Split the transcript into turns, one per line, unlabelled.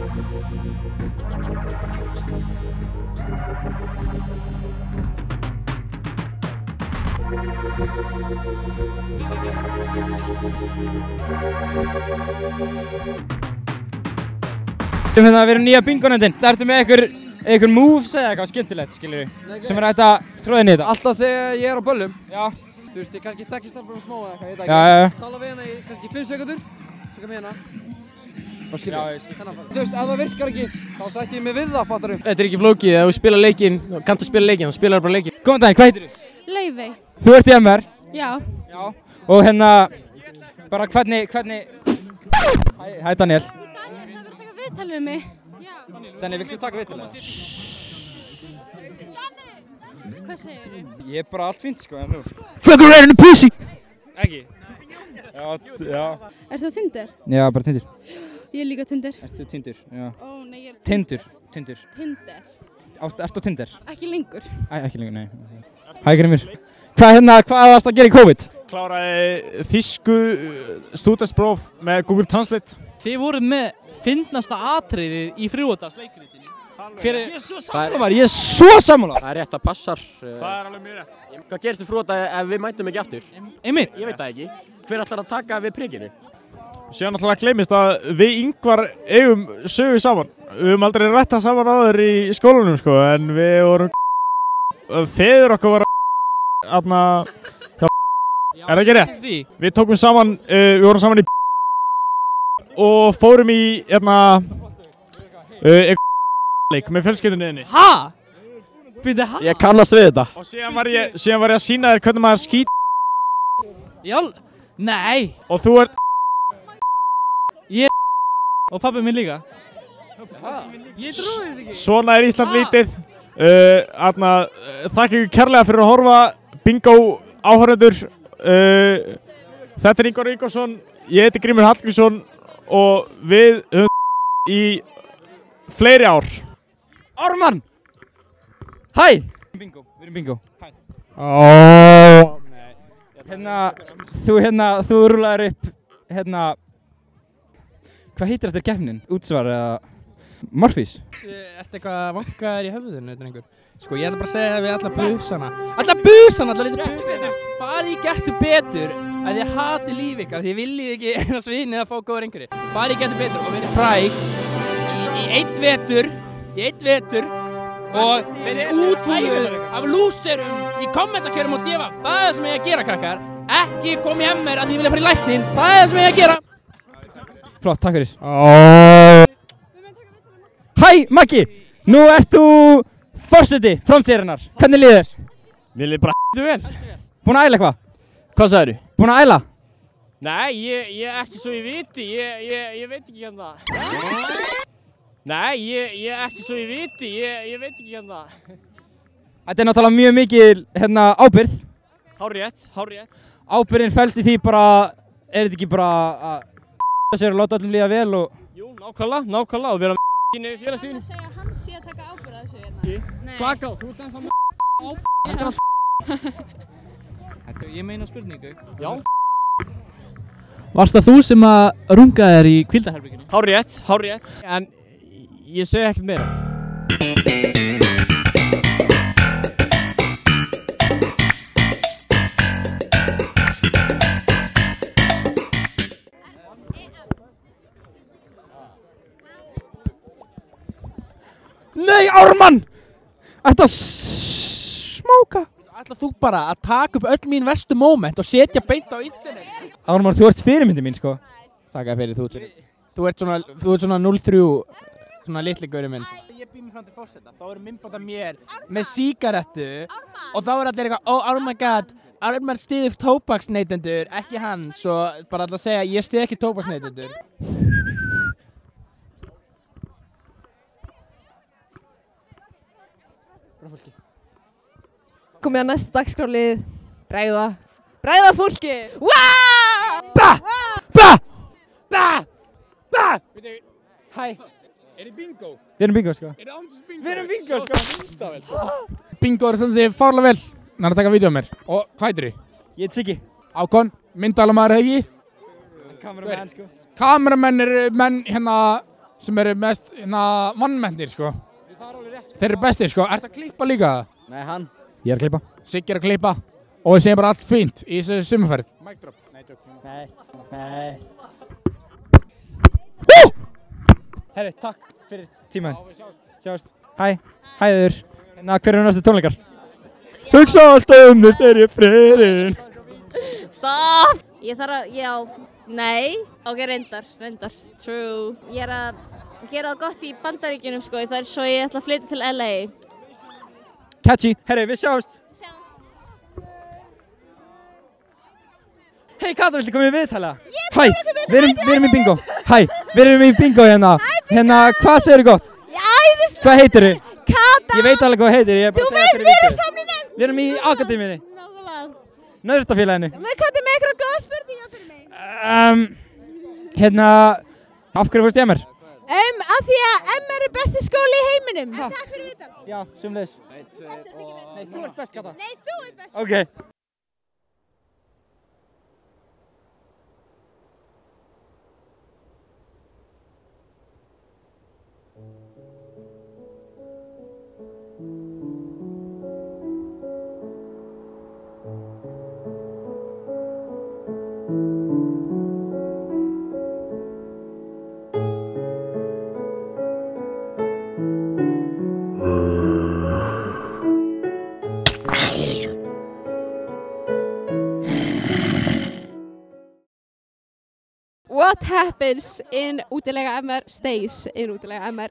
Þú hérna, við erum nýja bingonöndin. Það ertu með einhver, einhver moves eða eitthvað skemmtilegt, skilur við, sem er að tróða inn í þetta.
Alltaf þegar ég er á böllum,
Já,
þú veist, ég kannski tekki starfum smá eða eitthvað, ég veit
já,
ekki.
já, já.
Tala við hana í kannski 5 sekundur, svo kom ég Þú veist, ef það virkar ekki, þá sætti ég mig við það, fattar þú?
Þetta er ekki flókið, ef þú spila leikinn, kanntu að spila leikinn, þá spilar bara leikinn.
Góðan daginn, hvað heitir þú?
Laufey,
Þú ert í MR.
já.
Já. Og hérna, bara hvernig, hvernig... Hæ, hæ Daniel.
Daniel, það verður að taka viðtal við mig. Já.
Daniel, viltu taka viðtalega?
Hvað segir þú?
Ég er bara allt fínt, sko, en þú?
Fuck around in the pussy!
Ekki? Já, já.
Ert þú Tinder?
Já, bara tindur.
Ég er líka Tinder.
Ert þú tindur? Já.
Ó, nei, ég er
Tindur, tindur.
Tinder.
Átt, ert þú tindur?
Ekki lengur.
Æ, ekki lengur, nei. Hæ, Grimur. Hvað hérna, hvað varst að gera í COVID?
Kláraði þýsku stúdenspróf með Google Translate.
Þið voru með fyndnasta atriðið í er...
Ég er svo sammála, ég er svo sammála.
Það er rétt að passar.
Það er alveg mjög rétt.
Hvað gerist þið frúta ef við mætum ekki aftur?
Einmitt.
Ég veit það ekki. Hver ætlar að taka við prikinu?
Síðan náttúrulega gleymist að við yngvar eigum sögu saman. Við höfum aldrei rætt það saman áður í skólanum sko, en við vorum feður okkur var aðna, er það ekki rétt? Við tókum saman, uh, við vorum saman í og fórum í hérna uh, leik með fjölskyldunniðinni.
Ha? Býtti ha?
Ég kannast við þetta.
Og síðan var ég, síðan var ég að sína þér hvernig maður skýt
Jál... Nei.
og þú ert
Og pabbi minn líka. Ég trúi þess ekki.
Svona er Ísland lítið. Uh, uh, þakka ykkur kærlega fyrir að horfa. Bingo áhörðendur. Uh, þetta er Ingvar Ingvarsson. Ég heiti Grímur Hallgrímsson og við höfum í fleiri ár.
Ármann! Hæ! Bingo, við erum bingo. Hæ.
Oh.
Hérna, þú hérna, þú rúlaður upp, hérna, hvað heitir þetta keppnin? Útsvar eða Morfís?
Ertu eitthvað vankaðar í höfðinu, þetta einhver? Sko, ég ætla bara að segja það við alla busana. Alla busana, alla litlu busana. Bara ég getur betur að ég hati líf ykkar ég viljið ekki eina svinið að fá góður einhverju. Bara ég getur betur og verið fræg í, í einn vetur, í einn vetur og verið útúðuð af lúserum í kommentarkjörum og djefa. Það er það sem ég er að gera, krakkar. Ekki kom ég hemmir að ég vilja fara í læknin. Það er það sem ég er að gera.
Flott, takk fyrir.
Oh.
Hæ, Maggi! Nú ert þú fórseti framtíðarinnar. Hvernig líður þér?
Mér liði bara hættu vel.
Búin að æla eitthvað?
Hvað sagður?
Búin að æla?
Nei, ég, ég ekki svo ég viti, ég, ég, ég veit ekki hérna. Nei, ég, ég ekki svo ég viti, ég, ég veit ekki hérna.
Þetta er náttúrulega mjög mikil hérna, ábyrð.
Hárrétt, hárrétt.
Ábyrðin fælst í því bara, er þetta ekki bara að sér og láta öllum líða vel og...
Jú, nákvæmlega, nákvæmlega og vera með í félagstíðinu.
segja að hann sé að taka ábyrða þessu hérna. Nei.
Slaka á, þú ert ennþá með
Ég meina spurningu.
Já.
Varst það þú sem að runga þér í kvildaherbygginu?
Hárrétt, hárrétt. En ég segi ekkert meira.
Ármann! Þetta smáka!
Ætla þú bara að taka upp öll mín verstu moment og setja beint á internet?
Ármann, þú ert fyrirmyndi mín, sko.
Þakka fyrir þú ert Þú ert svona, þú ert svona 03 svona litli gauri minn. Ég býð mér fram til fórseta, þá eru myndbátt af mér með sígarettu og þá er allir eitthvað, oh, oh my god, Armar stiðið tóbaksneytendur, ekki hann, svo bara alltaf að segja, ég stið ekki tóbaksneytendur.
Komið að næsta dagskrálið Bræða Bræða fólki Wow!
Ba! Ba! Ba! Ba! Hæ.
Er þið bingo?
Við erum bingo, sko.
Er þið ándurs bingo?
Við erum bingo, sko.
Bingo er sem fárlega vel Þannig að taka vídeo af mér Og hvað heitir þið?
Ég heit Siggi.
Ákon, myndalamaður hegi
Kameramenn, sko.
Kameramenn eru menn hérna sem eru mest na, vannmennir sko. Þeir eru bestir sko. Ertu að klippa líka?
Nei, hann.
Ég er að klippa.
Siggi er að klippa og við segjum bara allt fínt í þessu sumferð. Mic drop. Nei, joke.
Nei. Nei.
Herri, takk fyrir tímaðin. Sjáumst. Hæ, hæður. Hérna, hver eru næstu tónleikar? Hugsa alltaf um þig þegar ég friðin.
Stopp! Ég þarf að, já, nei, ok, reyndar, reyndar, true. Ég er að gera það gott í bandaríkjunum, sko, það er svo ég ætla að flytja til LA.
Catchy. Herri, við sjáumst. Hei, Kata, viltu koma í viðtala? Hæ, við erum, við erum í bingo. Hæ, við erum í bingo hérna. Hérna, hvað segir gott?
Æðislega.
Hvað heitir þið?
Kata.
Ég veit alveg hvað heitir, ég er bara
Þú
að segja
veist, við erum
vikið.
samlinn enn.
Við erum í akademíunni, nöðrutafélaginu.
Með hvað er með eitthvað góða spurningar fyrir mig?
Um, hérna, af hverju fórst ég að mér?
Um, af því að MR er besti skóli í heiminum. Takk fyrir viðtal.
Já, sumleis. Nei, þú ert best, Kata.
Nei, þú ert besti.
Ok.
What happens in útilega MR stays in útilega MR